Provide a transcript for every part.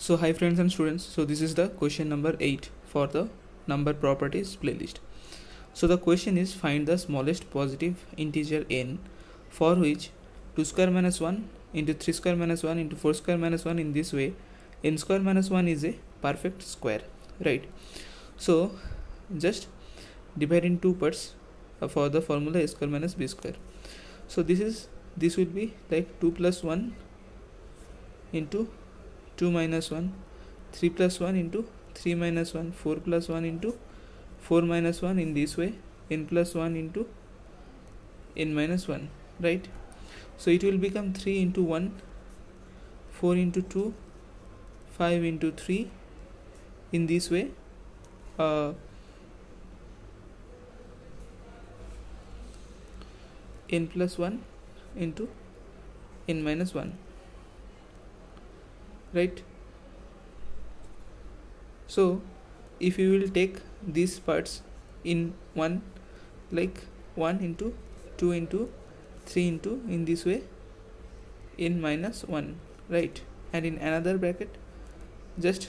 so hi friends and students. So this is the question number 8 for the number properties playlist. So the question is find the smallest positive integer n for which 2 square minus 1 into 3 square minus 1 into 4 square minus 1 in this way n square minus 1 is a perfect square right? So just divide in two parts uh, for the formula a square minus b square. So this is this will be like 2 plus 1 into 2 minus 1 3 plus 1 into 3 minus 1 4 plus 1 into 4 minus 1 in this way n plus 1 into n minus 1 right? So it will become 3 into 1 4 into 2 5 into 3 in this way uh, n plus 1 into n minus 1 right? So if you will take these parts in one like 1 into 2 into 3 into in this way n minus 1 right? And in another bracket just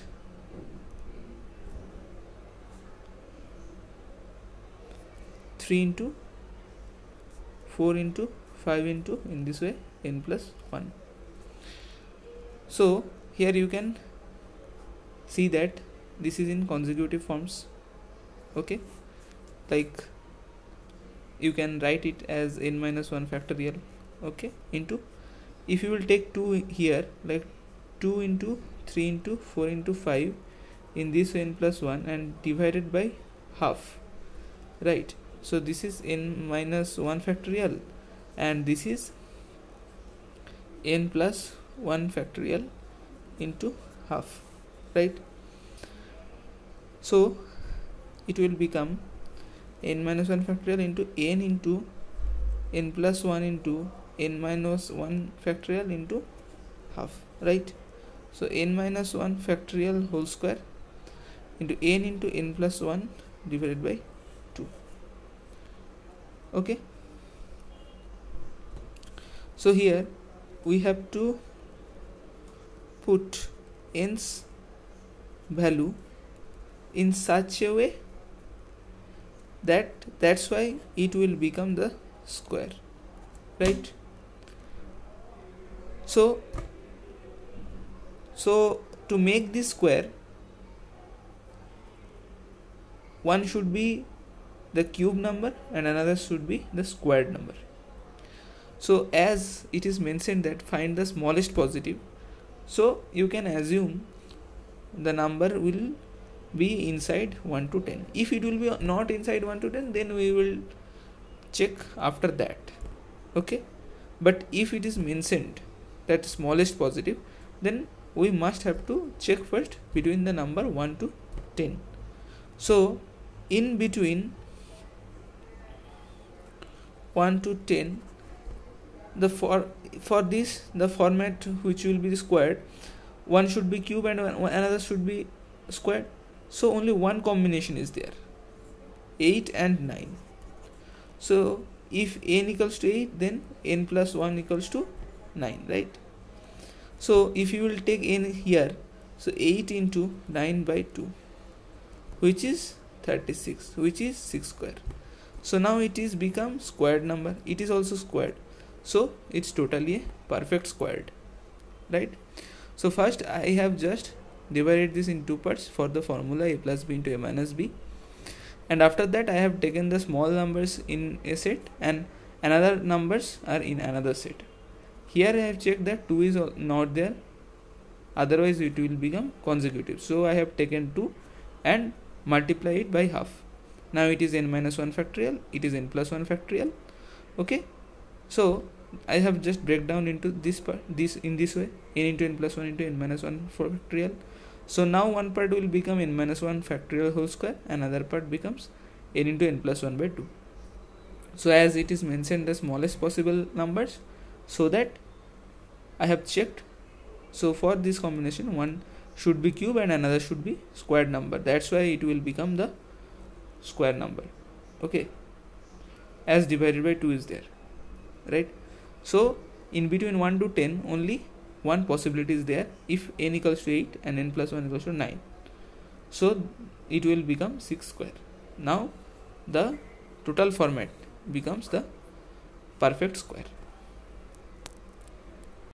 three into 4 into 5 into in this way n plus 1 so here you can see that this is in consecutive forms okay? Like you can write it as n minus 1 factorial okay? Into if you will take 2 here like 2 into 3 into 4 into 5 in this n plus 1 and divided by half right? So this is n minus 1 factorial and this is n plus 1 factorial into half right? So it will become n minus 1 factorial into n into n plus 1 into n minus 1 factorial into half right? So n minus 1 factorial whole square into n into n plus 1 divided by 2 okay? So here we have to put n's value in such a way that that's why it will become the square right? So so to make this square one should be the cube number and another should be the squared number. So as it is mentioned that find the smallest positive so you can assume the number will be inside 1 to 10 if it will be not inside 1 to 10 then we will check after that. Okay? But if it is mentioned that smallest positive then we must have to check first between the number 1 to 10 so in between 1 to 10 the for for this the format which will be squared one should be cube and another should be squared. So only one combination is there 8 and 9 so if n equals to 8 then n plus 1 equals to 9 right? So if you will take n here so 8 into 9 by 2 which is 36 which is 6 square. So now it is become squared number. It is also squared so it's totally a perfect squared right? So first i have just divided this in two parts for the formula a plus b into a minus b. And after that i have taken the small numbers in a set and another numbers are in another set. Here i have checked that 2 is not there. Otherwise it will become consecutive. So i have taken 2 and multiply it by half. Now it is n minus 1 factorial. It is n plus 1 factorial. Okay? So i have just break down into this part this in this way n into n plus 1 into n minus 1 factorial. So now one part will become n minus 1 factorial whole square another part becomes n into n plus 1 by 2 so as it is mentioned the smallest possible numbers so that i have checked. So for this combination one should be cube and another should be squared number. That's why it will become the square number. Okay. As divided by 2 is there. Right so in between 1 to 10 only one possibility is there. If n equals to 8 and n plus 1 equals to 9 so it will become 6 square. Now the total format becomes the perfect square